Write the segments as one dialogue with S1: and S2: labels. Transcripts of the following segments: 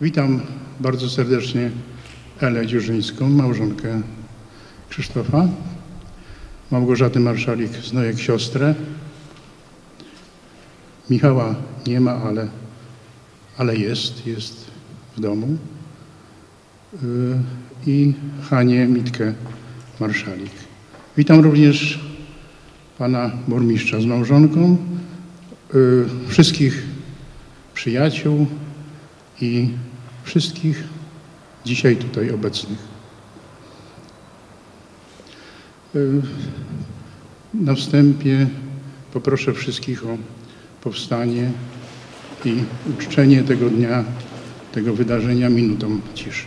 S1: Witam bardzo serdecznie Elę Dziurzyńską, małżonkę Krzysztofa, Małgorzaty Marszalik Znojek siostrę. Michała nie ma, ale, ale jest, jest w domu. Yy, I Hanię Mitkę Marszalik. Witam również pana burmistrza z małżonką, yy, wszystkich przyjaciół i wszystkich dzisiaj tutaj obecnych. Na wstępie poproszę wszystkich o powstanie i uczczenie tego dnia, tego wydarzenia minutą ciszy.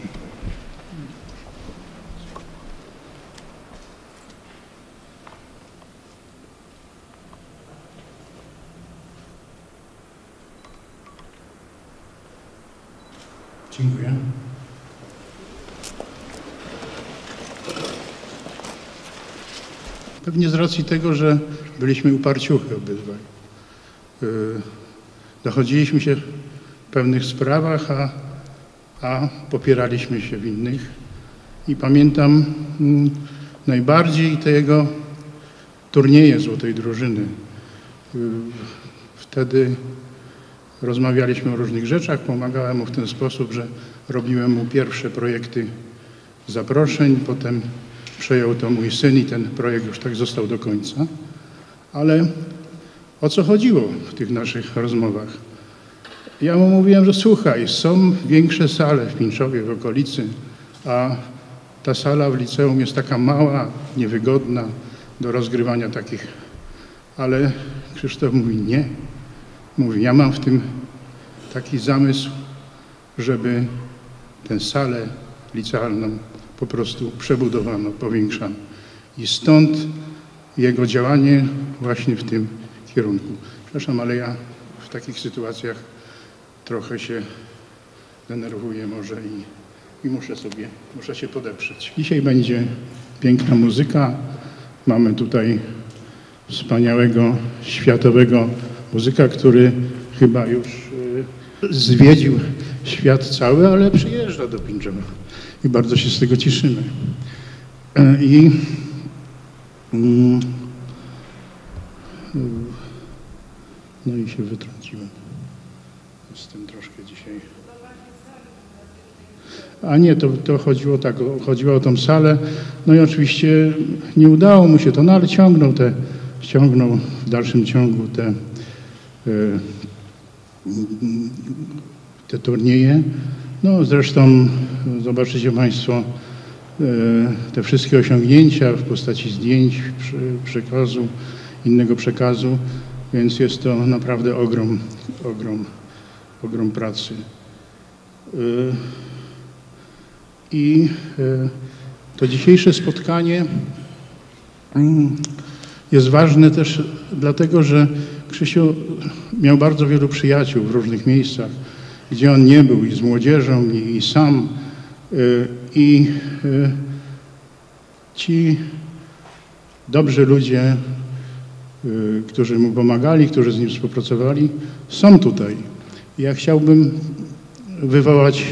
S1: Dziękuję. Pewnie z racji tego, że byliśmy uparciuchy obydwaj. Yy, Dochodziliśmy się w pewnych sprawach, a, a popieraliśmy się w innych. I pamiętam mm, najbardziej te jego turnieje Złotej Drużyny. Yy, Wtedy rozmawialiśmy o różnych rzeczach. Pomagałem mu w ten sposób, że robiłem mu pierwsze projekty zaproszeń. Potem przejął to mój syn i ten projekt już tak został do końca. Ale o co chodziło w tych naszych rozmowach? Ja mu mówiłem, że słuchaj, są większe sale w Pińczowie, w okolicy, a ta sala w liceum jest taka mała, niewygodna do rozgrywania takich. Ale Krzysztof mówi nie. Mówi, ja mam w tym taki zamysł, żeby tę salę licealną po prostu przebudowano, powiększano. I stąd jego działanie właśnie w tym kierunku. Przepraszam, ale ja w takich sytuacjach trochę się denerwuję może i, i muszę sobie, muszę się podeprzeć. Dzisiaj będzie piękna muzyka. Mamy tutaj wspaniałego, światowego muzyka, który chyba już zwiedził świat cały, ale przyjeżdża do Pińczowa i bardzo się z tego cieszymy. E, I mm, no i się wytrąciłem. Jestem troszkę dzisiaj. A nie, to, to chodziło tak, chodziło o tą salę. No i oczywiście nie udało mu się to, no ale ciągnął te, ciągnął w dalszym ciągu te, e, te turnieje. No zresztą zobaczycie Państwo e, te wszystkie osiągnięcia w postaci zdjęć, przekazu, innego przekazu, więc jest to naprawdę ogrom, ogrom, ogrom pracy. E, I e, to dzisiejsze spotkanie mm, jest ważne też dlatego, że Krzysiu miał bardzo wielu przyjaciół w różnych miejscach, gdzie on nie był i z młodzieżą, i, i sam. Y, I y, ci dobrzy ludzie, y, którzy mu pomagali, którzy z nim współpracowali, są tutaj. Ja chciałbym wywołać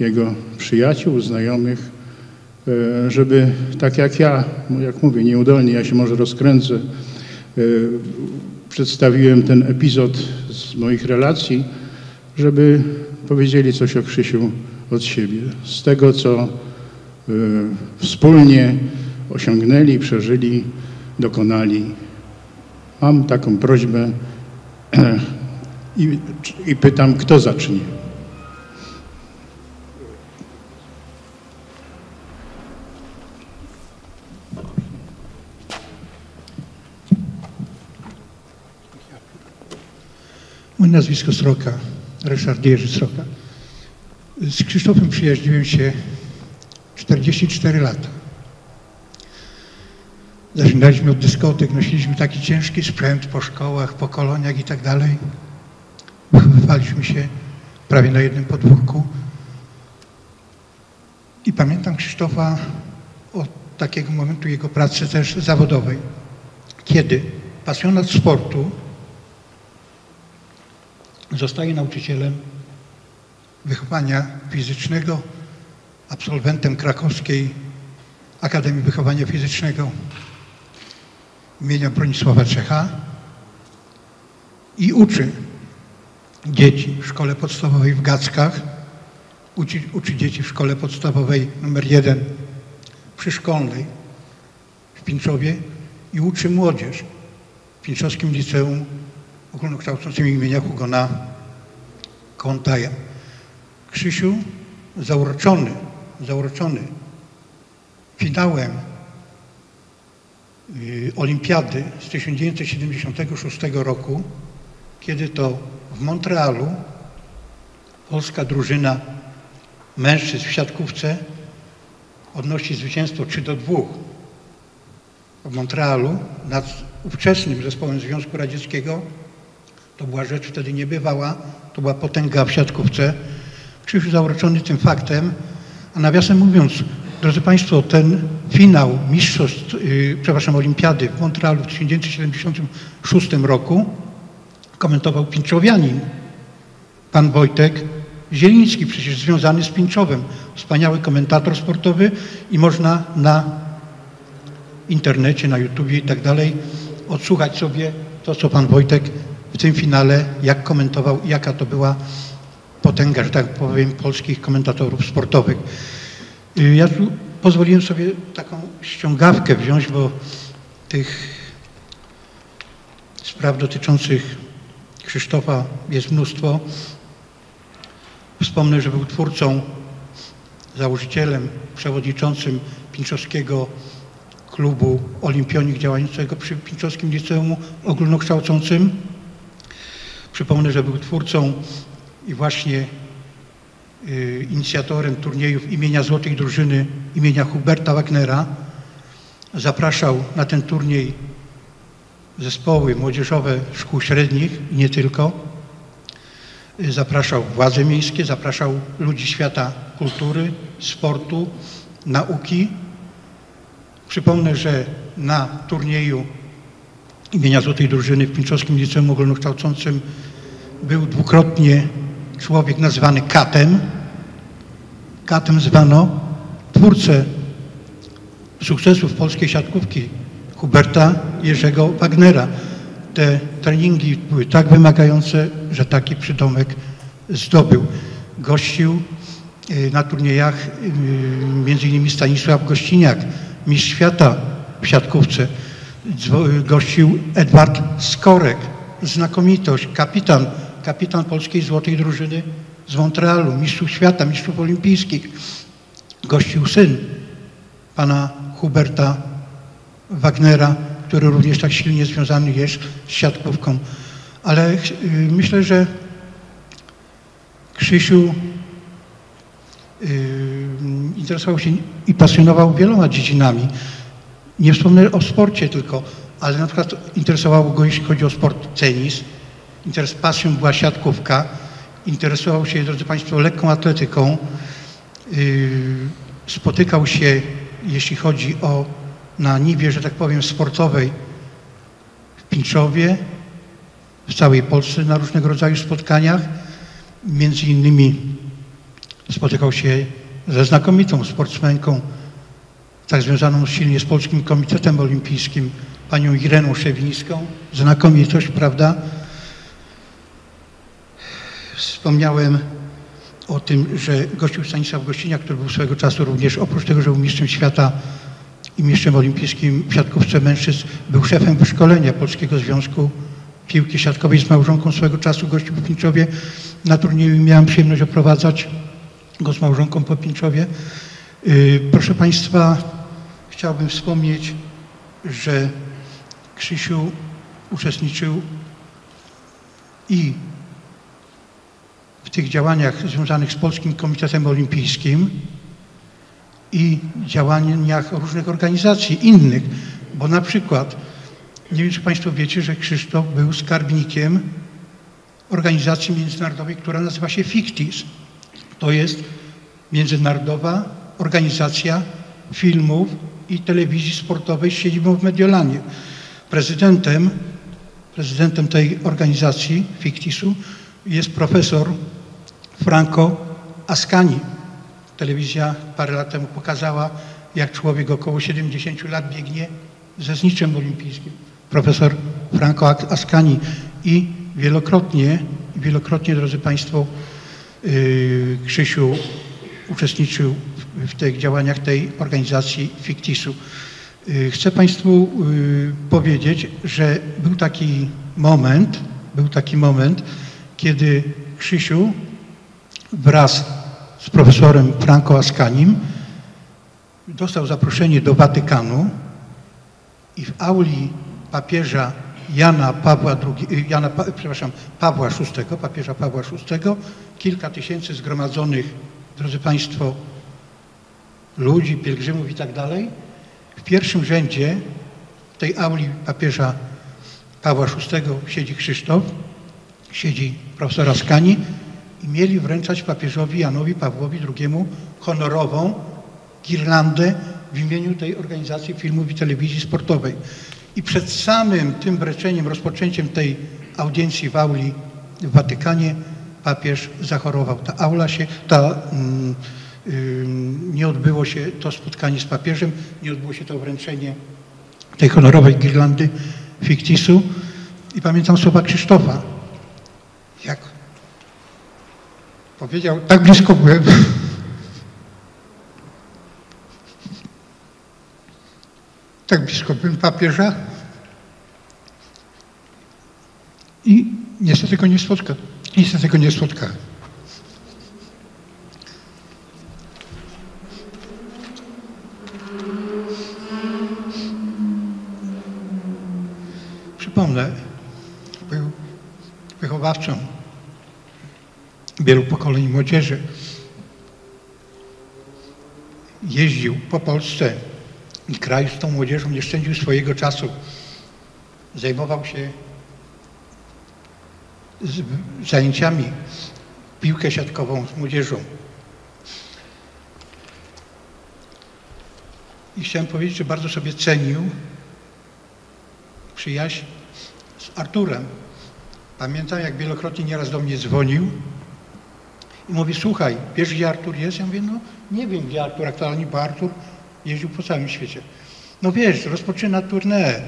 S1: jego przyjaciół, znajomych, żeby tak jak ja, jak mówię, nieudolnie, ja się może rozkręcę, przedstawiłem ten epizod z moich relacji, żeby powiedzieli coś o Krzysiu od siebie, z tego, co e, wspólnie osiągnęli, przeżyli, dokonali. Mam taką prośbę i, i pytam, kto zacznie.
S2: Moje nazwisko Sroka, Ryszard Jerzy Sroka. Z Krzysztofem przyjaźniłem się 44 lata. Zaczynaliśmy od dyskotek, nosiliśmy taki ciężki sprzęt po szkołach, po koloniach i tak dalej. Wychowywaliśmy się prawie na jednym podwórku. I pamiętam Krzysztofa od takiego momentu jego pracy też zawodowej, kiedy pasjonat sportu zostaje nauczycielem wychowania fizycznego, absolwentem krakowskiej Akademii Wychowania Fizycznego imienia Bronisława Czecha i uczy dzieci w szkole podstawowej w Gackach, uczy, uczy dzieci w szkole podstawowej numer jeden przyszkolnej w Pińczowie i uczy młodzież w Pińczowskim Liceum Ogólnokształcącym imienia Hugona Kontaja. Krzysiu zauroczony, zauroczony finałem y, Olimpiady z 1976 roku, kiedy to w Montrealu polska drużyna mężczyzn w siatkówce odnosi zwycięstwo 3 do 2 w Montrealu nad ówczesnym zespołem Związku Radzieckiego. To była rzecz wtedy niebywała, to była potęga w siatkówce. Krzysiu zauroczony tym faktem, a nawiasem mówiąc, drodzy Państwo, ten finał mistrzostw, yy, przepraszam, olimpiady w Montrealu w 1976 roku komentował Pinczowianin, pan Wojtek Zieliński, przecież związany z Pinczowem. Wspaniały komentator sportowy i można na internecie, na YouTubie i tak dalej odsłuchać sobie to, co pan Wojtek w tym finale, jak komentował, jaka to była potęga, że tak powiem, polskich komentatorów sportowych. Y, ja tu pozwoliłem sobie taką ściągawkę wziąć, bo tych spraw dotyczących Krzysztofa jest mnóstwo. Wspomnę, że był twórcą, założycielem, przewodniczącym Pińczowskiego Klubu Olimpionik działającego przy Pińczowskim Liceum Ogólnokształcącym. Przypomnę, że był twórcą i właśnie y, inicjatorem turniejów imienia Złotej Drużyny imienia Huberta Wagnera. Zapraszał na ten turniej zespoły młodzieżowe szkół średnich i nie tylko. Zapraszał władze miejskie, zapraszał ludzi świata kultury, sportu, nauki. Przypomnę, że na turnieju imienia Złotej Drużyny w Pińczowskim Liceum Ogólnokształcącym był dwukrotnie człowiek nazwany Katem. Katem zwano twórcę sukcesów polskiej siatkówki Huberta Jerzego Wagnera. Te treningi były tak wymagające, że taki przydomek zdobył. Gościł y, na turniejach y, m.in. Stanisław Gościniak, mistrz świata w siatkówce. Gościł Edward Skorek, znakomitość, kapitan, kapitan polskiej złotej drużyny z Montrealu, mistrzów świata, mistrzów olimpijskich. Gościł syn pana Huberta Wagnera, który również tak silnie związany jest z siatkówką. Ale y, myślę, że Krzysiu yy, interesował się i pasjonował wieloma dziedzinami. Nie wspomnę o sporcie tylko, ale na przykład interesowało go, jeśli chodzi o sport, tenis. Interes, pasją była siatkówka. Interesował się, drodzy Państwo, lekką atletyką. Yy, spotykał się, jeśli chodzi o na niwie, że tak powiem, sportowej w Pińczowie, w całej Polsce na różnego rodzaju spotkaniach. Między innymi spotykał się ze znakomitą sportsmenką, tak związaną silnie z Polskim Komitetem Olimpijskim, panią Ireną Szewińską. Znakomitość, prawda? Wspomniałem o tym, że gościł Stanisław Gościnia, który był swego czasu również, oprócz tego, że był mistrzem świata i mistrzem olimpijskim w siatkówce mężczyzn, był szefem wyszkolenia Polskiego Związku Piłki Siatkowej z małżonką swego czasu gościł w Pińczowie. Na turnieju miałem przyjemność oprowadzać go z małżonką po Pińczowie. Y, proszę Państwa, chciałbym wspomnieć, że Krzysiu uczestniczył i w tych działaniach związanych z Polskim Komitetem Olimpijskim, i działaniach różnych organizacji innych, bo na przykład, nie wiem czy Państwo wiecie, że Krzysztof był skarbnikiem organizacji międzynarodowej, która nazywa się FICTIS. To jest Międzynarodowa Organizacja Filmów i Telewizji Sportowej z siedzibą w Mediolanie. Prezydentem, prezydentem tej organizacji, FICTIS-u, jest profesor Franco Askani. Telewizja parę lat temu pokazała, jak człowiek około 70 lat biegnie ze zniczem olimpijskim. Profesor Franco Ascani i wielokrotnie, wielokrotnie, drodzy Państwo, yy, Krzysiu uczestniczył w tych działaniach tej organizacji Fictisu. Yy, chcę Państwu yy, powiedzieć, że był taki moment, był taki moment, kiedy Krzysiu wraz z profesorem Franco Ascanim dostał zaproszenie do Watykanu i w auli papieża Jana Pawła II, Jana, przepraszam, Pawła VI, papieża Pawła VI, kilka tysięcy zgromadzonych, drodzy Państwo, ludzi, pielgrzymów i tak dalej. W pierwszym rzędzie w tej auli papieża Pawła VI siedzi Krzysztof, siedzi profesor Askani i mieli wręczać papieżowi Janowi Pawłowi II honorową girlandę w imieniu tej organizacji filmów i telewizji sportowej. I przed samym tym wręczeniem, rozpoczęciem tej audiencji w auli w Watykanie papież zachorował. Ta aula się, ta, mm, nie odbyło się to spotkanie z papieżem, nie odbyło się to wręczenie tej honorowej girlandy fiktisu. I pamiętam słowa Krzysztofa, jak powiedział, tak blisko byłem, tak blisko byłem papieża i niestety go nie spotkałem. Niestety go nie spotkałem. Przypomnę, był wychowawcą wielu pokoleń młodzieży. Jeździł po Polsce i kraju z tą młodzieżą nie szczędził swojego czasu. Zajmował się zajęciami piłkę siatkową z młodzieżą. I chciałem powiedzieć, że bardzo sobie cenił przyjaźń Arturem. Pamiętam, jak wielokrotnie nieraz do mnie dzwonił i mówi, słuchaj, wiesz, gdzie Artur jest? Ja mówię, no nie wiem, gdzie Artur aktualnie, bo Artur jeździł po całym świecie. No wiesz, rozpoczyna tournée.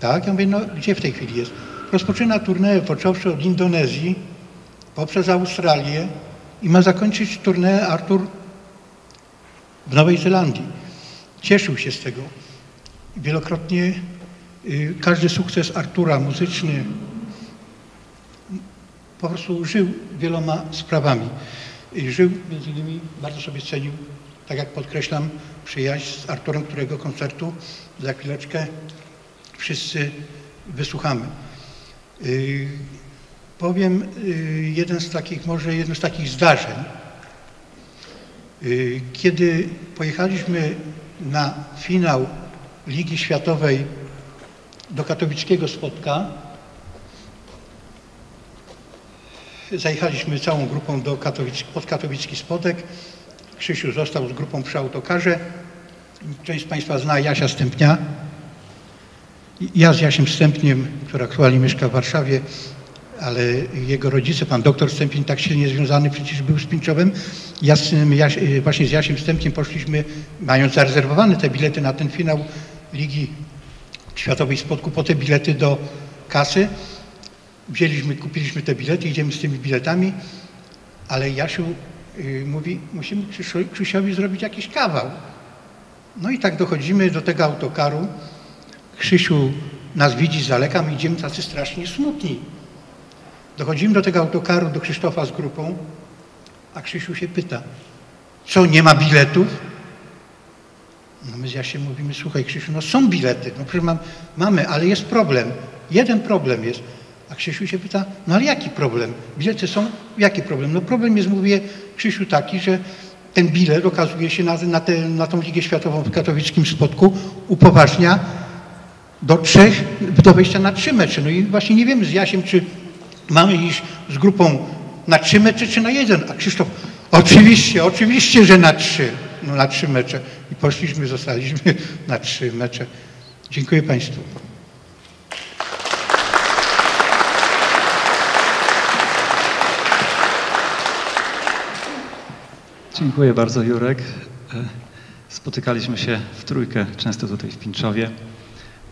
S2: Tak? Ja mówię, no gdzie w tej chwili jest? Rozpoczyna tournée począwszy od Indonezji, poprzez Australię i ma zakończyć tournée Artur w Nowej Zelandii. Cieszył się z tego. Wielokrotnie każdy sukces Artura muzyczny po prostu żył wieloma sprawami. I żył między innymi, bardzo sobie cenił, tak jak podkreślam, przyjaźń z Arturem, którego koncertu za chwileczkę wszyscy wysłuchamy. Yy, powiem jeden z takich, może jedno z takich zdarzeń. Kiedy pojechaliśmy na finał Ligi Światowej do katowickiego spotka, zajechaliśmy całą grupą do Katowic, pod katowicki spotek. Krzysiu został z grupą przy autokarze. Część z Państwa zna Jasia Stępnia. Ja z Jasiem Stępniem, który aktualnie mieszka w Warszawie, ale jego rodzice, pan doktor Stępień, tak silnie związany przecież był z Pinczowem. Ja z, właśnie z Jasiem Stępniem poszliśmy, mając zarezerwowane te bilety na ten finał Ligi Światowej Spodku, po te bilety do kasy. Wzięliśmy, kupiliśmy te bilety, idziemy z tymi biletami, ale Jasiu y, mówi, musimy Krzysiowi zrobić jakiś kawał. No i tak dochodzimy do tego autokaru. Krzysiu nas widzi z daleka, my idziemy tacy strasznie smutni. Dochodzimy do tego autokaru, do Krzysztofa z grupą, a Krzysiu się pyta, co, nie ma biletów? No my z Jasiem mówimy, słuchaj Krzysiu, no są bilety, no przecież mam, mamy, ale jest problem. Jeden problem jest. A Krzysiu się pyta, no ale jaki problem? Bilety są, jaki problem? No problem jest, mówię Krzysiu, taki, że ten bilet okazuje się na, na, te, na tą Ligę Światową w katowickim spotku upoważnia do trzech, do wejścia na trzy mecze. No i właśnie nie wiemy z Jasiem, czy mamy iść z grupą na trzy mecze, czy na jeden. A Krzysztof, oczywiście, oczywiście, że na trzy. No na trzy mecze. I poszliśmy, zostaliśmy na trzy mecze. Dziękuję Państwu.
S3: Dziękuję bardzo, Jurek. E, spotykaliśmy się w trójkę, często tutaj w Pińczowie.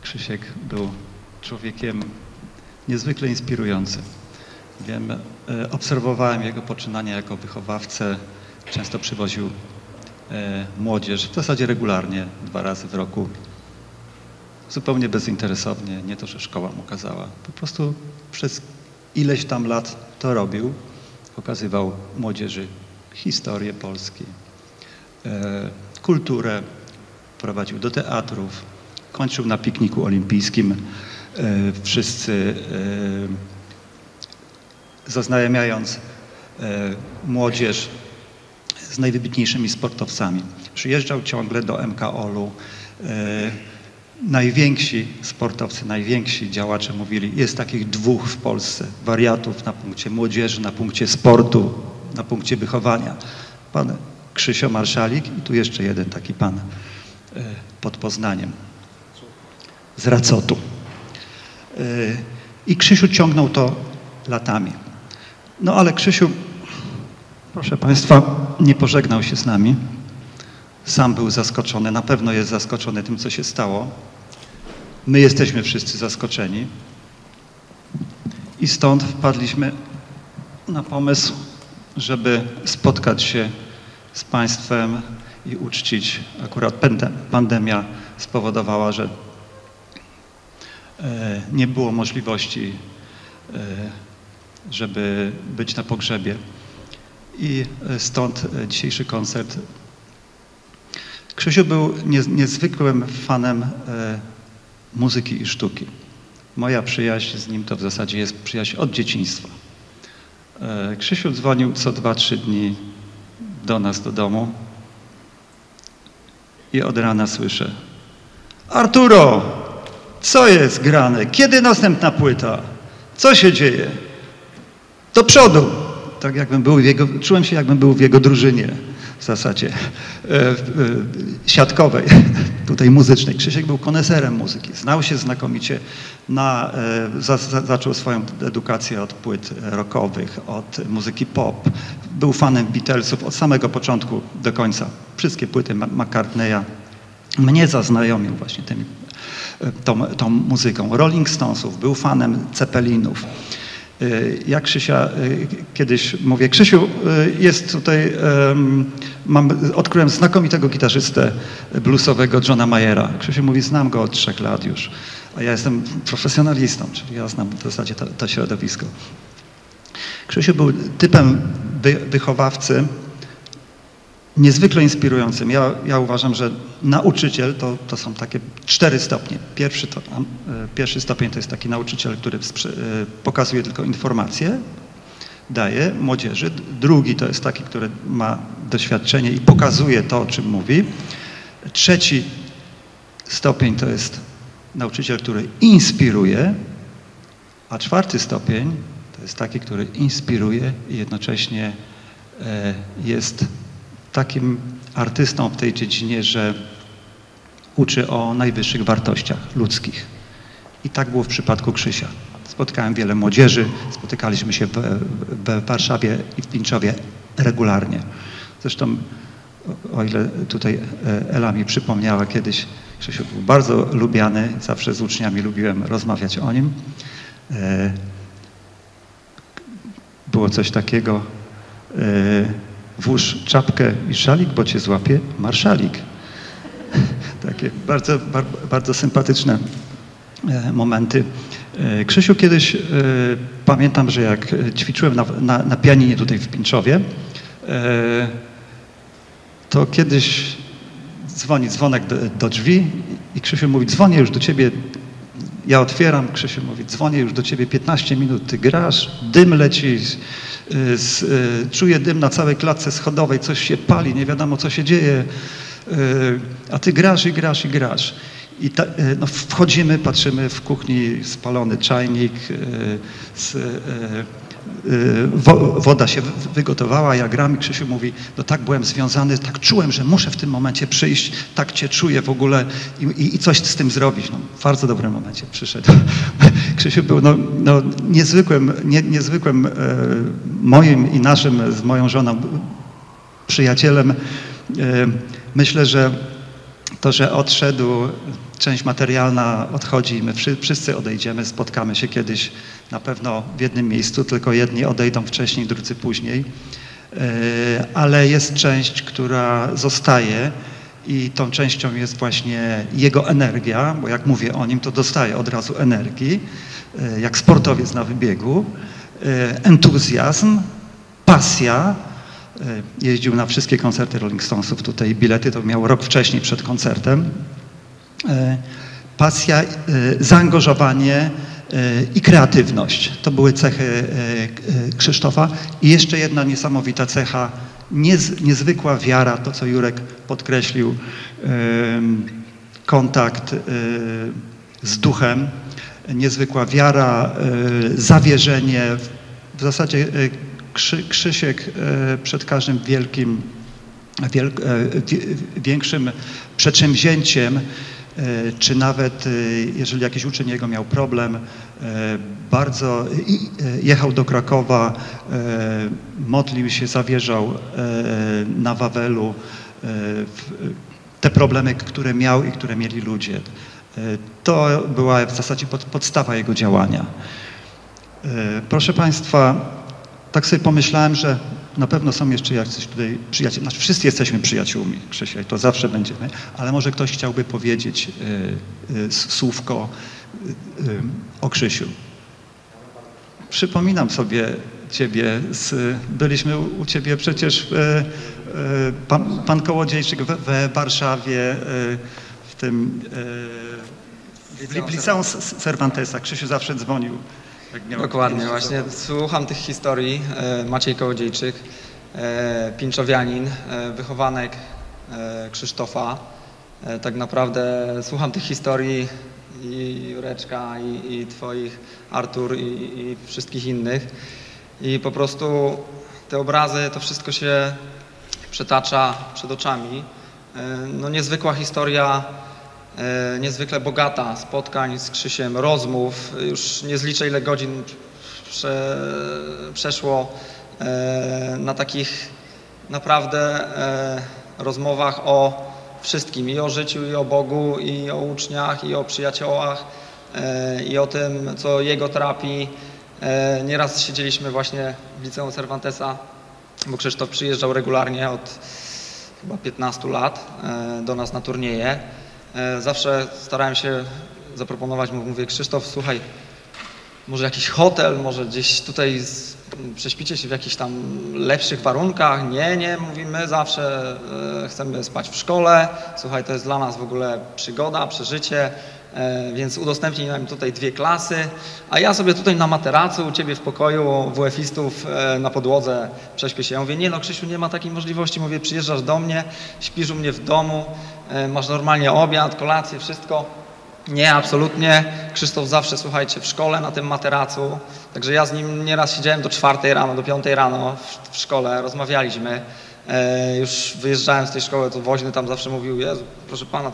S3: Krzysiek był człowiekiem niezwykle inspirującym. Wiem, e, obserwowałem jego poczynania jako wychowawcę. Często przywoził młodzież, w zasadzie regularnie, dwa razy w roku. Zupełnie bezinteresownie, nie to, że szkoła mu kazała. Po prostu przez ileś tam lat to robił. Pokazywał młodzieży historię Polski, e, kulturę, prowadził do teatrów, kończył na pikniku olimpijskim. Wszyscy zaznajamiając młodzież z najwybitniejszymi sportowcami. Przyjeżdżał ciągle do MKOL-u. E, najwięksi sportowcy, najwięksi działacze mówili, jest takich dwóch w Polsce, wariatów na punkcie młodzieży, na punkcie sportu, na punkcie wychowania. Pan Krzysio Marszalik i tu jeszcze jeden taki pan e, pod Poznaniem z Racotu. E, I Krzysiu ciągnął to latami. No ale Krzysiu Proszę Państwa, nie pożegnał się z nami. Sam był zaskoczony, na pewno jest zaskoczony tym, co się stało. My jesteśmy wszyscy zaskoczeni. I stąd wpadliśmy na pomysł, żeby spotkać się z Państwem i uczcić. Akurat pandemia spowodowała, że e, nie było możliwości, e, żeby być na pogrzebie i e, stąd e, dzisiejszy koncert. Krzysiu był niezwykłym fanem e, muzyki i sztuki. Moja przyjaźń z nim to w zasadzie jest przyjaźń od dzieciństwa. Krzysiu dzwonił co dwa, trzy dni do nas do domu i od rana słyszę Arturo, co jest grane? Kiedy następna płyta? Co się dzieje? Do przodu! Tak jakbym był w jego, czułem się jakbym był w jego drużynie w zasadzie e, e, siatkowej, tutaj muzycznej. Krzysiek był koneserem muzyki, znał się znakomicie, na, e, za, za, zaczął swoją edukację od płyt rockowych, od muzyki pop. Był fanem Beatlesów od samego początku do końca. Wszystkie płyty McCartneya mnie zaznajomił właśnie tym, tą, tą muzyką. Rolling Stonesów, był fanem Ceppelinów. Y, jak Krzysia y, kiedyś mówię, Krzysiu, y, jest tutaj, mam, odkryłem znakomitego gitarzystę bluesowego Johna Mayera. Krzysiu mówi, znam go od trzech lat już, a ja jestem profesjonalistą, czyli ja znam w zasadzie to, to środowisko. Krzysiu był typem wychowawcy, niezwykle inspirującym. Ja, ja uważam, że nauczyciel to, to są takie cztery stopnie. Pierwszy, to, e, pierwszy stopień to jest taki nauczyciel, który e, pokazuje tylko informacje, daje młodzieży. Drugi to jest taki, który ma doświadczenie i pokazuje to, o czym mówi. Trzeci stopień to jest nauczyciel, który inspiruje, a czwarty stopień to jest taki, który inspiruje i jednocześnie e, jest takim artystą w tej dziedzinie, że uczy o najwyższych wartościach ludzkich. I tak było w przypadku Krzysia. Spotkałem wiele młodzieży, spotykaliśmy się w, w Warszawie i w Pińczowie regularnie. Zresztą, o ile tutaj e, Ela mi przypomniała kiedyś, Krzysiu był bardzo lubiany, zawsze z uczniami lubiłem rozmawiać o nim. E, było coś takiego, e, włóż czapkę i szalik, bo cię złapie marszalik. Takie bardzo, bardzo, sympatyczne e, momenty. E, Krzysiu, kiedyś e, pamiętam, że jak ćwiczyłem na, na, na pianinie tutaj w Pińczowie, to kiedyś dzwoni dzwonek do, do, drzwi i Krzysiu mówi, dzwonię już do ciebie. Ja otwieram, Krzysiu mówi, dzwonię już do ciebie 15 minut, ty grasz, dym leci, Y, z, y, czuję dym na całej klatce schodowej, coś się pali, nie wiadomo co się dzieje, y, a ty grasz i grasz i grasz. I ta, no, wchodzimy, patrzymy w kuchni spalony czajnik, z, woda się wygotowała, ja gram i Krzysiu mówi, no tak byłem związany, tak czułem, że muszę w tym momencie przyjść, tak cię czuję w ogóle i, i, i coś z tym zrobić. No, w bardzo dobrym momencie przyszedł. Krzysiu był no, no, niezwykłym, nie, niezwykłym e, moim i naszym z moją żoną przyjacielem. Myślę, że to, że odszedł, część materialna odchodzi, my wszyscy odejdziemy, spotkamy się kiedyś na pewno w jednym miejscu, tylko jedni odejdą wcześniej, drudzy później. Ale jest część, która zostaje i tą częścią jest właśnie jego energia, bo jak mówię o nim, to dostaje od razu energii, e, jak sportowiec na wybiegu, e, entuzjazm, pasja. E, jeździł na wszystkie koncerty Rolling Stonesów, tutaj bilety to miał rok wcześniej przed koncertem. Pasja, zaangażowanie i kreatywność. To były cechy Krzysztofa. I jeszcze jedna niesamowita cecha, niez, niezwykła wiara, to co Jurek podkreślił, kontakt z duchem, niezwykła wiara, zawierzenie. W zasadzie Krzy, Krzysiek przed każdym wielkim, wiel, większym przedsięwzięciem E, czy nawet e, jeżeli jakiś uczeń jego miał problem, e, bardzo jechał do Krakowa, modlił się, zawierzał na Wawelu te problemy, które miał i które mieli ludzie. To była w zasadzie podstawa jego działania. Proszę Państwa, tak sobie pomyślałem, że na pewno są jeszcze jacyś tutaj przyjaciele, znaczy wszyscy jesteśmy przyjaciółmi, Krzysia, i to zawsze będziemy, ale może ktoś chciałby powiedzieć y, y, słówko y, o Krzysiu. Przypominam sobie ciebie, z, byliśmy u, ciebie przecież pan, pan Kołodziejczyk w, w Warszawie, w tym w liceum Cervantesa. Krzysiu zawsze dzwonił
S4: Dokładnie, właśnie słucham tych historii. E, Maciej Kołodziejczyk, e, Pinczowianin, e, wychowanek Krzysztofa. Tak naprawdę słucham tych historii i Jureczka, i, i Twoich, Artur, i, i wszystkich innych. I po prostu te obrazy, to wszystko się przetacza przed oczami. No niezwykła historia niezwykle bogata spotkań z Krzysiem, rozmów. Już nie zliczę ile godzin prze, przeszło e, na takich naprawdę e, rozmowach o wszystkim i o życiu, i o Bogu, i o uczniach, i o przyjaciołach, i o tym, co jego trapi. Nieraz siedzieliśmy właśnie w liceum Cervantesa, bo Krzysztof przyjeżdżał regularnie od chyba 15 lat do nas na turnieje. E, zawsze starałem się zaproponować mu, mówię Krzysztof, słuchaj, może jakiś hotel, może gdzieś tutaj z, prześpicie się w jakichś tam lepszych warunkach. Nie, nie, mówimy zawsze, e, chcemy spać w szkole, słuchaj, to jest dla nas w ogóle przygoda, przeżycie, e, więc udostępnij nam tutaj dwie klasy, a ja sobie tutaj na materacu u Ciebie w pokoju WF-istów e, na podłodze prześpię się. Ja mówię, nie no Krzysiu, nie ma takiej możliwości, mówię, przyjeżdżasz do mnie, śpisz u mnie w domu, masz normalnie obiad, kolację, wszystko. Nie, absolutnie. Krzysztof zawsze, słuchajcie, w szkole na tym materacu. Także ja z nim nieraz siedziałem do czwartej rano, do piątej rano w, w szkole, rozmawialiśmy. E, już wyjeżdżałem z tej szkoły, to woźny tam zawsze mówił, Jezu, proszę pana,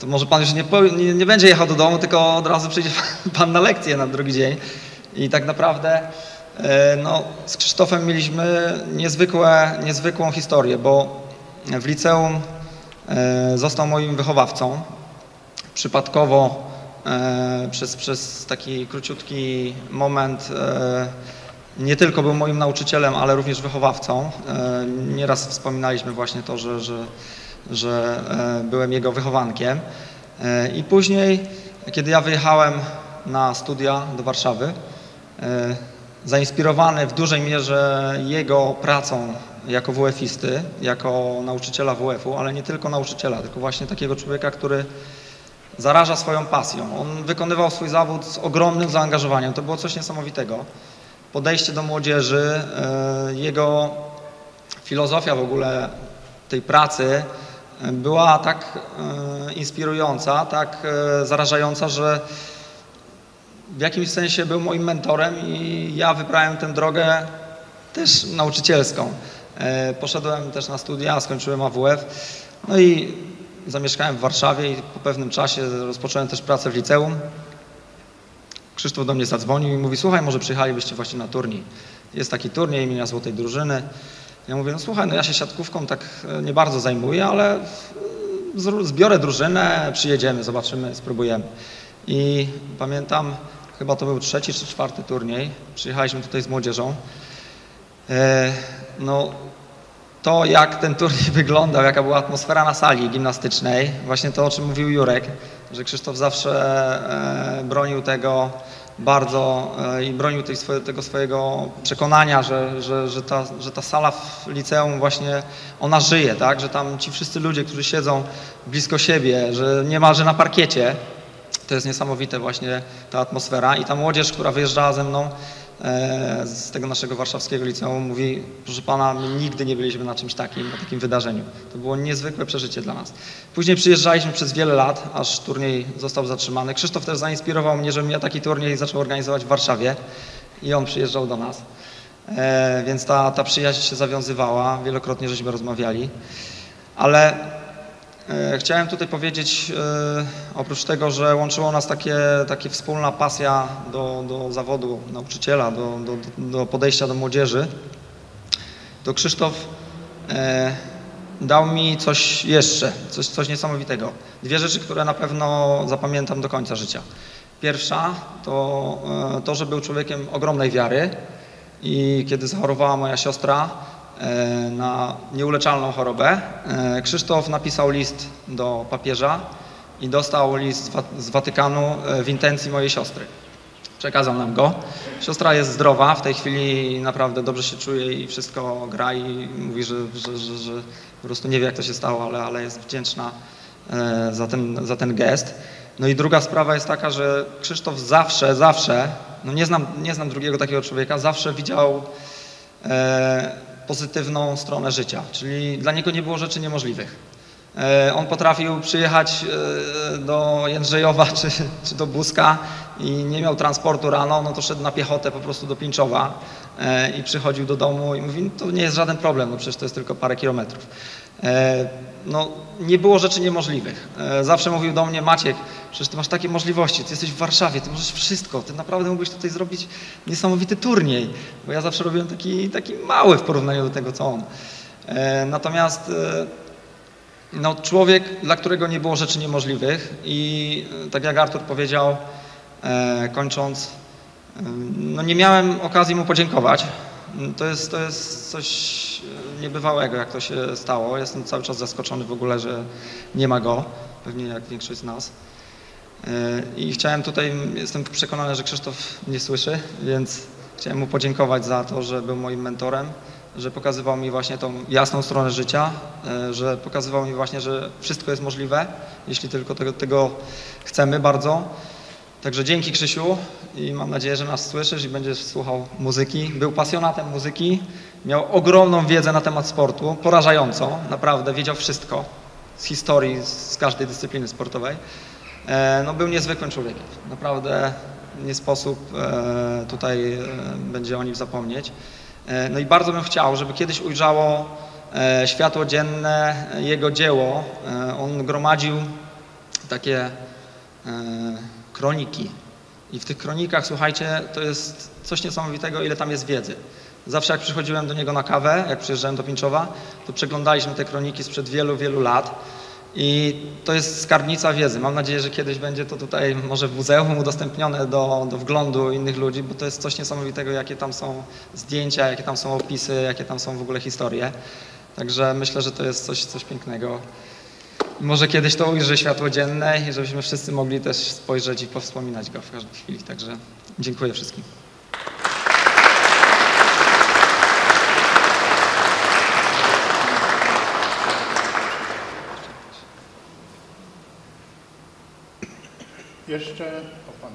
S4: to może pan już nie, nie, nie, będzie jechał do domu, tylko od razu przyjdzie pan na lekcję na drugi dzień. I tak naprawdę e, no, z Krzysztofem mieliśmy niezwykłe, niezwykłą historię, bo w liceum e, został moim wychowawcą przypadkowo e, przez, przez taki króciutki moment e, nie tylko był moim nauczycielem, ale również wychowawcą. E, nieraz wspominaliśmy właśnie to, że, że, że e, byłem jego wychowankiem. E, I później, kiedy ja wyjechałem na studia do Warszawy, e, zainspirowany w dużej mierze jego pracą jako WF-isty, jako nauczyciela WF-u, ale nie tylko nauczyciela, tylko właśnie takiego człowieka, który zaraża swoją pasją. On wykonywał swój zawód z ogromnym zaangażowaniem. To było coś niesamowitego. Podejście do młodzieży, e, jego filozofia w ogóle tej pracy e, była tak e, inspirująca, tak zarażająca, że w jakimś sensie był moim mentorem i ja wybrałem tę drogę też nauczycielską. Poszedłem też na studia, skończyłem AWF. No i zamieszkałem w Warszawie i po pewnym czasie rozpocząłem też pracę w liceum. Krzysztof do mnie zadzwonił i mówi, słuchaj, może przyjechalibyście właśnie na turniej. Jest taki turniej imienia Złotej Drużyny. Ja mówię, no słuchaj, no ja się siatkówką tak e, nie bardzo zajmuję, ale zr- zbiorę drużynę, przyjedziemy, zobaczymy, spróbujemy. I pamiętam, chyba to był trzeci czy czwarty turniej, przyjechaliśmy tutaj z młodzieżą. E, No, to jak ten turniej wyglądał, jaka była atmosfera na sali gimnastycznej, właśnie to o czym mówił Jurek, że Krzysztof zawsze e, bronił tego bardzo e, i bronił tej swoje, tego swojego przekonania, że, że, że, ta, że ta sala w liceum właśnie ona żyje, tak? że tam ci wszyscy ludzie, którzy siedzą blisko siebie, że niemalże na parkiecie, to jest niesamowite właśnie ta atmosfera i ta młodzież, która wyjeżdżała ze mną e, z tego naszego warszawskiego liceum mówi, proszę pana, my nigdy nie byliśmy na czymś takim, na takim wydarzeniu. To było niezwykłe przeżycie dla nas. Później przyjeżdżaliśmy przez wiele lat, aż turniej został zatrzymany. Krzysztof też zainspirował mnie, żebym ja taki turniej zaczął organizować w Warszawie i on przyjeżdżał do nas. E, więc ta, ta przyjaźń się zawiązywała, wielokrotnie żeśmy rozmawiali. Ale E, Chciałem tutaj powiedzieć, e, oprócz tego, że łączyło nas takie, takie wspólna pasja do, do zawodu nauczyciela, do, do, do podejścia do młodzieży, to Krzysztof e, dał mi coś jeszcze, coś, coś niesamowitego. Dwie rzeczy, które na pewno zapamiętam do końca życia. Pierwsza to e, to, że był człowiekiem ogromnej wiary i kiedy zachorowała moja siostra, e, na nieuleczalną chorobę. E, Krzysztof napisał list do papieża i dostał list z Wa- z Watykanu e, w intencji mojej siostry. Przekazał nam go. Siostra jest zdrowa, w tej chwili naprawdę dobrze się czuje i wszystko gra i mówi, że, że, że, że po prostu nie wie jak to się stało, ale, ale jest wdzięczna e, za ten, za ten gest. No i druga sprawa jest taka, że Krzysztof zawsze, zawsze, no nie znam, nie znam drugiego takiego człowieka, zawsze widział e, pozytywną stronę życia, czyli dla niego nie było rzeczy niemożliwych. E, On potrafił przyjechać e, do Jędrzejowa czy, czy do Buska i nie miał transportu rano, no to szedł na piechotę po prostu do Pińczowa e, i przychodził do domu i mówi, to nie jest żaden problem, no przecież to jest tylko parę kilometrów. No, nie było rzeczy niemożliwych. E, Zawsze mówił do mnie, Maciek, przecież ty masz takie możliwości, ty jesteś w Warszawie, ty możesz wszystko, ty naprawdę mógłbyś tutaj zrobić niesamowity turniej, bo ja zawsze robiłem taki, taki mały w porównaniu do tego, co on. E, Natomiast e, no, człowiek, dla którego nie było rzeczy niemożliwych i tak jak Artur powiedział, kończąc, no nie miałem okazji mu podziękować. To jest, to jest coś e, niebywałego, jak to się stało. Jestem cały czas zaskoczony w ogóle, że nie ma go, pewnie jak większość z nas. E, I chciałem tutaj, jestem przekonany, że Krzysztof mnie słyszy, więc chciałem mu podziękować za to, że był moim mentorem, że pokazywał mi właśnie tą jasną stronę życia, e, że pokazywał mi właśnie, że wszystko jest możliwe, jeśli tylko tego, tego chcemy bardzo. Także dzięki Krzysiu i mam nadzieję, że nas słyszysz i będziesz słuchał muzyki. Był pasjonatem muzyki, miał ogromną wiedzę na temat sportu, porażającą, naprawdę, wiedział wszystko z historii, z każdej dyscypliny sportowej. E, No, był niezwykłym człowiekiem, naprawdę nie sposób e, tutaj e, będzie o nim zapomnieć. No i bardzo bym chciał, żeby kiedyś ujrzało światło dzienne jego dzieło. On gromadził takie kroniki. I w tych kronikach, słuchajcie, to jest coś niesamowitego, ile tam jest wiedzy. Zawsze jak przychodziłem do niego na kawę, jak przyjeżdżałem do Pińczowa, to przeglądaliśmy te kroniki sprzed wielu, wielu lat. I to jest skarbnica wiedzy. Mam nadzieję, że kiedyś będzie to tutaj może w muzeum udostępnione do, do wglądu innych ludzi, bo to jest coś niesamowitego, jakie tam są zdjęcia, jakie tam są opisy, jakie tam są w ogóle historie. Także myślę, że to jest coś, coś pięknego. Może kiedyś to ujrzy światło dzienne i żebyśmy wszyscy mogli też spojrzeć i powspominać go w każdej chwili. Także dziękuję wszystkim.
S1: Jeszcze, o pan.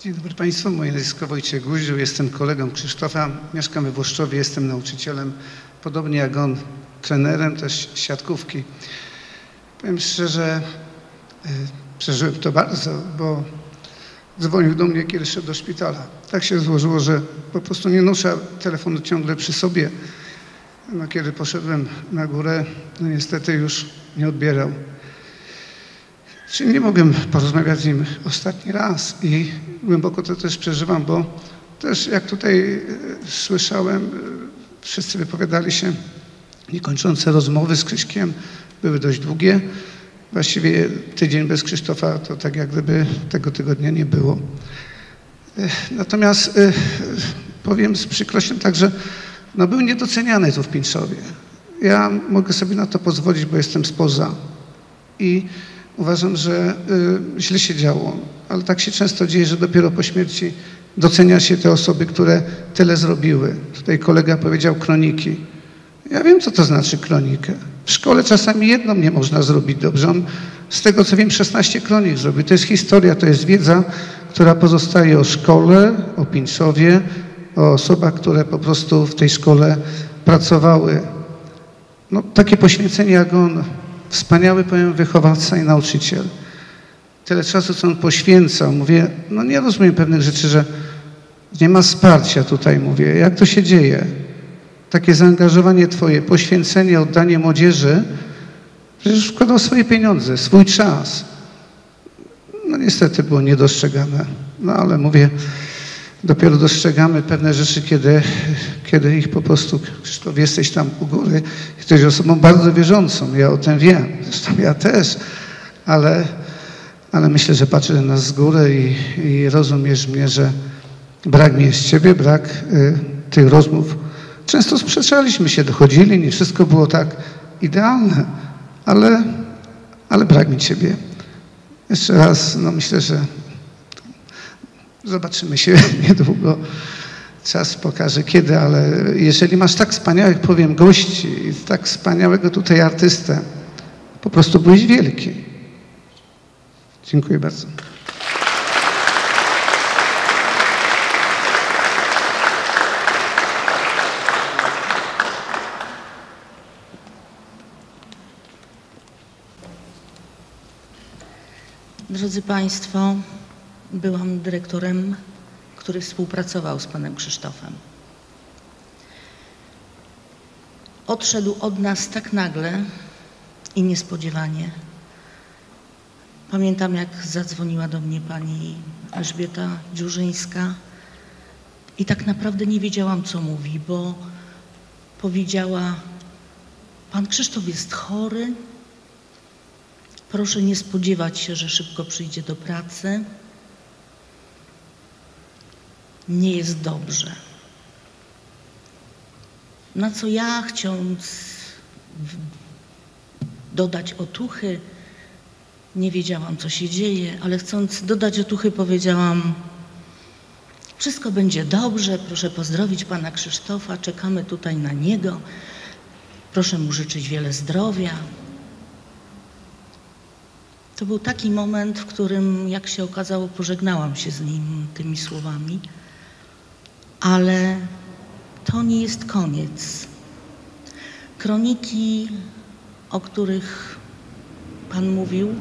S2: Dzień dobry Państwu, moje nazwisko Wojciech Guziu, jestem kolegą Krzysztofa, mieszkam we Włoszczowie, jestem nauczycielem, podobnie jak on, trenerem też siatkówki. Powiem szczerze, y, przeżyłem to bardzo, bo dzwonił do mnie, kiedy szedł do szpitala. Tak się złożyło, że po prostu nie noszę telefonu ciągle przy sobie. No, kiedy poszedłem na górę, no niestety już nie odbierał. Czyli nie mogłem porozmawiać z nim ostatni raz i głęboko to też przeżywam, bo
S5: też jak tutaj e, słyszałem, e, wszyscy wypowiadali się, niekończące rozmowy z Krzyśkiem były dość długie. Właściwie tydzień bez Krzysztofa to tak jak gdyby tego tygodnia nie było. Natomiast powiem z przykrością tak, że no był niedoceniany tu w Pińszowie. Ja mogę sobie na to pozwolić, bo jestem spoza i uważam, że y, źle się działo, ale tak się często dzieje, że dopiero po śmierci docenia się te osoby, które tyle zrobiły. Tutaj kolega powiedział kroniki. Ja wiem, co to znaczy kronikę. W szkole czasami jedną nie można zrobić dobrze. On, z tego co wiem, 16 kronik zrobił. To jest historia, to jest wiedza, która pozostaje o szkole, o Pińczowie, o osobach, które po prostu w tej szkole pracowały. No, takie poświęcenie jak on, wspaniały, powiem, wychowawca i nauczyciel. Tyle czasu, co on poświęcał. Mówię, no nie rozumiem pewnych rzeczy, że nie ma wsparcia tutaj, mówię. Jak to się dzieje? Takie zaangażowanie twoje, poświęcenie, oddanie młodzieży, przecież wkładał swoje pieniądze, swój czas. No niestety było niedostrzegane. No ale mówię, dopiero dostrzegamy pewne rzeczy, kiedy, kiedy ich po prostu, Krzysztof, jesteś tam u góry, jesteś osobą bardzo wierzącą, ja o tym wiem, zresztą ja też, ale, ale myślę, że patrzę na nas z góry i, i rozumiesz mnie, że brak mi jest ciebie, brak y, tych rozmów. Często sprzeczaliśmy się, dochodzili, nie wszystko było tak idealne, ale, ale brak mi ciebie. Jeszcze raz, no myślę, że Zobaczymy się niedługo. Czas pokaże kiedy, ale jeżeli masz tak wspaniałych, powiem, gości tak wspaniałego tutaj artystę, po prostu byłeś wielki. Dziękuję bardzo.
S6: Drodzy Państwo, byłam dyrektorem, który współpracował z panem Krzysztofem. Odszedł od nas tak nagle i niespodziewanie. Pamiętam, jak zadzwoniła do mnie pani Elżbieta Dziurzyńska i tak naprawdę nie wiedziałam, co mówi, bo powiedziała: Pan Krzysztof jest chory. Proszę nie spodziewać się, że szybko przyjdzie do pracy nie jest dobrze. Na co ja, chcąc dodać otuchy, nie wiedziałam, co się dzieje, ale chcąc dodać otuchy, powiedziałam: Wszystko będzie dobrze, proszę pozdrowić pana Krzysztofa, czekamy tutaj na niego. Proszę mu życzyć wiele zdrowia. To był taki moment, w którym, jak się okazało, pożegnałam się z nim tymi słowami. Ale to nie jest koniec. Kroniki, o których Pan mówił,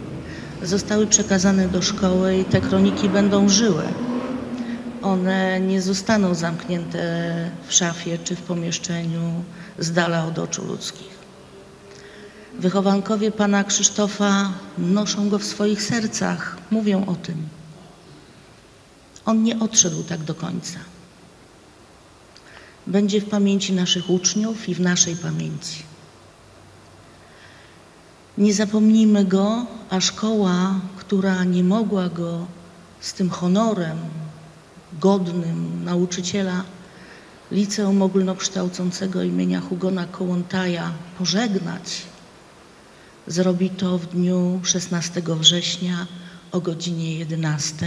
S6: zostały przekazane do szkoły i te kroniki będą żyły. One nie zostaną zamknięte w szafie czy w pomieszczeniu z dala od oczu ludzkich. Wychowankowie pana Krzysztofa noszą go w swoich sercach, mówią o tym. On nie odszedł tak do końca będzie w pamięci naszych uczniów i w naszej pamięci. Nie zapomnijmy go, a szkoła, która nie mogła go z tym honorem godnym nauczyciela Liceum Ogólnokształcącego imienia Hugona Kołątaja pożegnać, zrobi to w dniu 16 września o godzinie 11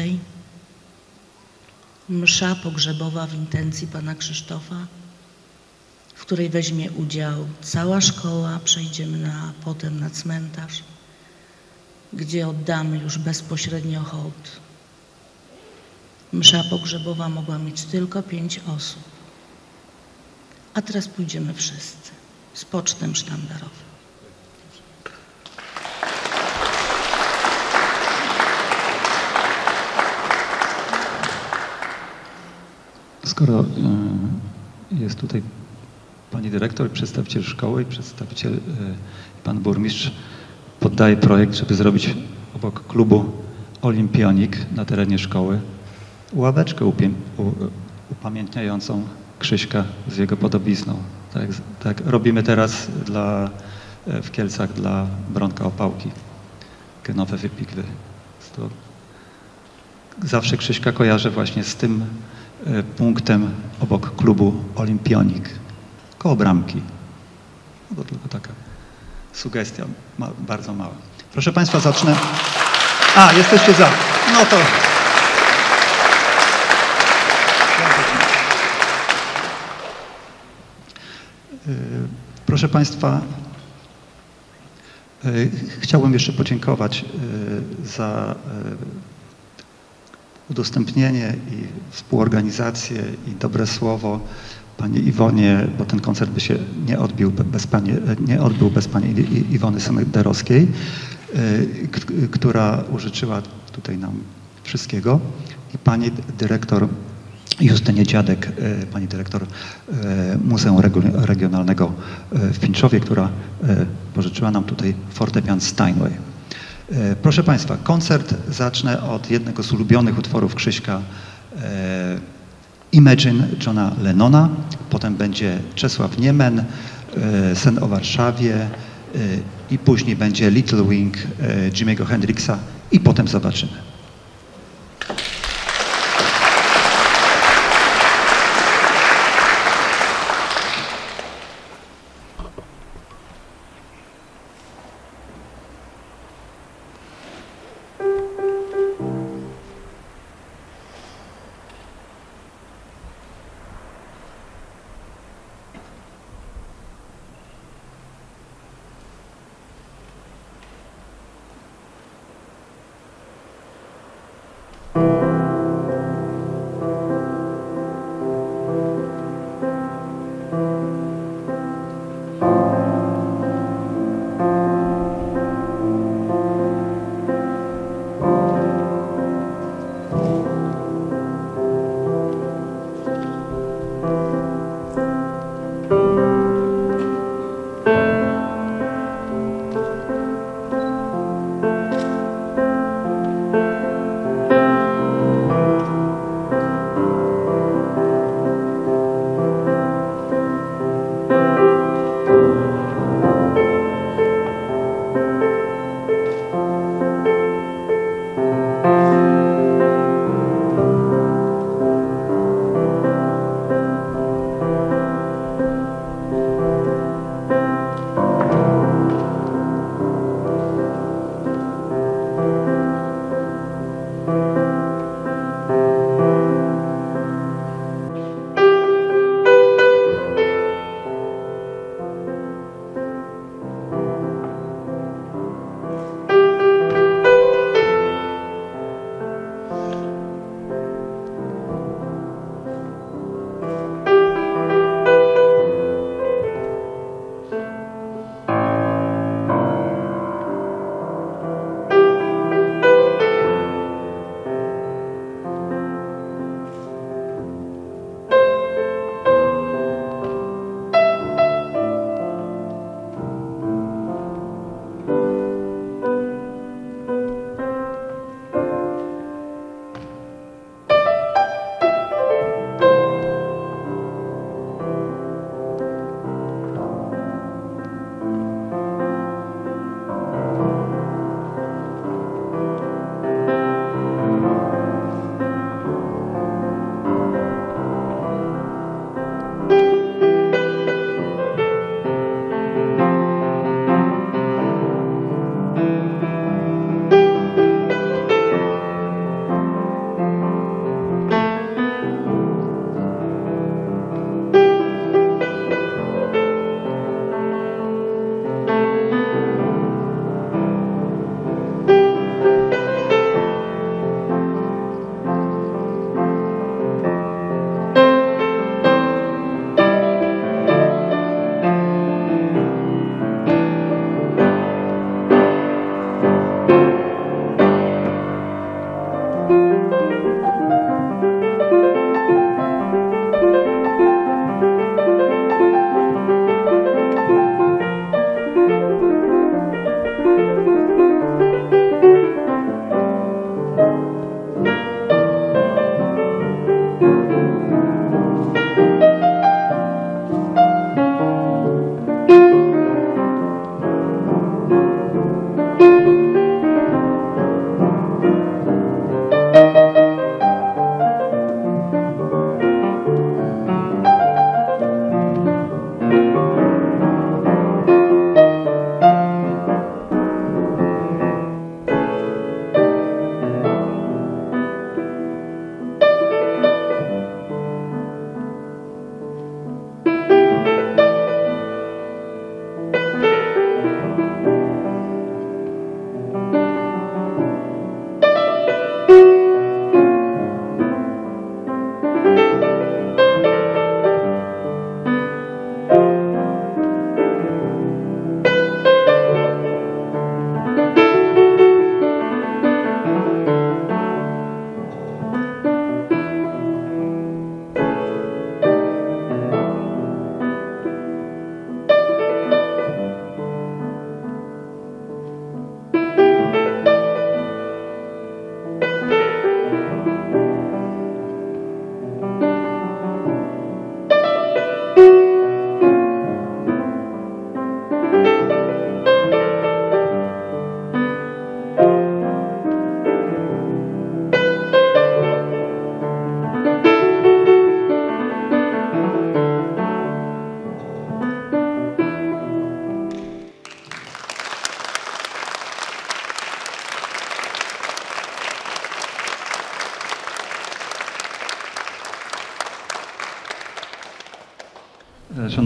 S6: msza pogrzebowa w intencji pana Krzysztofa, w której weźmie udział cała szkoła. Przejdziemy na, potem na cmentarz, gdzie oddamy już bezpośrednio hołd. Msza pogrzebowa mogła mieć tylko pięć osób. A teraz pójdziemy wszyscy z pocztem sztandarowym.
S3: Skoro e, jest tutaj pani dyrektor, przedstawiciel szkoły i przedstawiciel, e, pan burmistrz poddaje projekt, żeby zrobić obok klubu Olimpionik na terenie szkoły ławeczkę upamiętniającą Krzyśka z jego podobizną. Tak, tak robimy teraz dla, w Kielcach dla Bronka Opałki. Genowe wypikwy. To zawsze Krzyśka kojarzę właśnie z tym e, punktem obok klubu Olimpionik, koło bramki. No to tylko taka sugestia, ma, bardzo mała. Proszę Państwa, zacznę. A, jesteście za. No to. Y, proszę Państwa, y, chciałbym jeszcze podziękować y, za udostępnienie i współorganizację i dobre słowo Pani Iwonie, bo ten koncert by się nie odbił bez pani, nie odbył bez Pani Iwony Senderowskiej, która użyczyła tutaj nam wszystkiego i Pani Dyrektor Justynie Dziadek, e, pani dyrektor e, Muzeum Regionalnego e, w Pińczowie, która pożyczyła nam tutaj fortepian Steinway. Proszę Państwa, koncert zacznę od jednego z ulubionych utworów Krzyśka Imagine Johna Lennona, potem będzie Czesław Niemen, Sen o Warszawie i później będzie Little Wing Jimmy'ego Hendrixa i potem zobaczymy. Música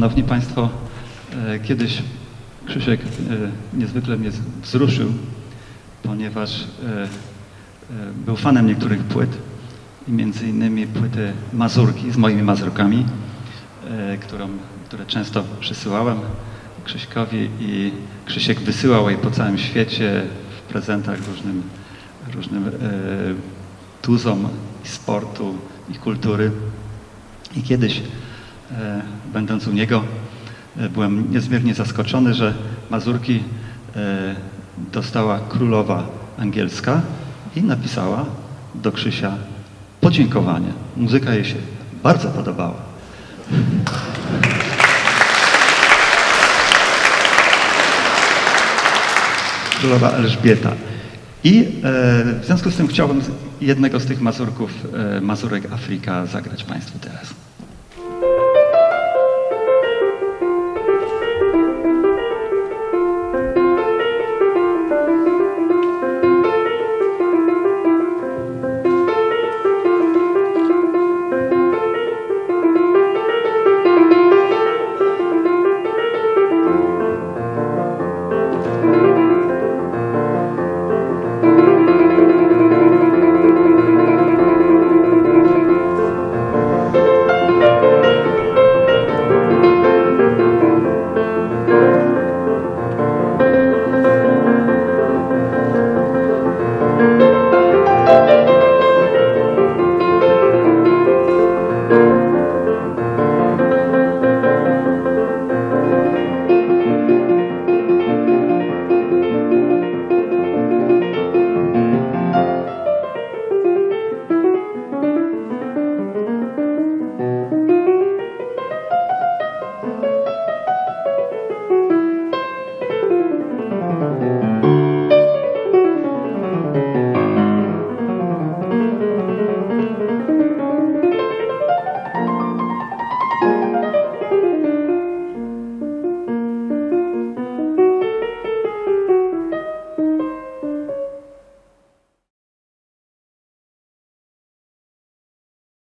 S3: Szanowni Państwo, e, kiedyś Krzysiek e, niezwykle mnie wzruszył, ponieważ e, był fanem niektórych płyt i między innymi płyty Mazurki z moimi Mazurkami, którą, które często przysyłałem Krzyśkowi i Krzysiek wysyłał jej po całym świecie w prezentach różnym, różnym tuzom i sportu i kultury. I kiedyś, będąc u niego, e, byłem niezmiernie zaskoczony, że Mazurki e, dostała królowa angielska i napisała do Krzysia podziękowanie. Muzyka jej się bardzo podobała. Królowa Elżbieta. I e, w związku z tym chciałbym jednego z tych mazurków, e, Mazurek Afryka, zagrać Państwu teraz.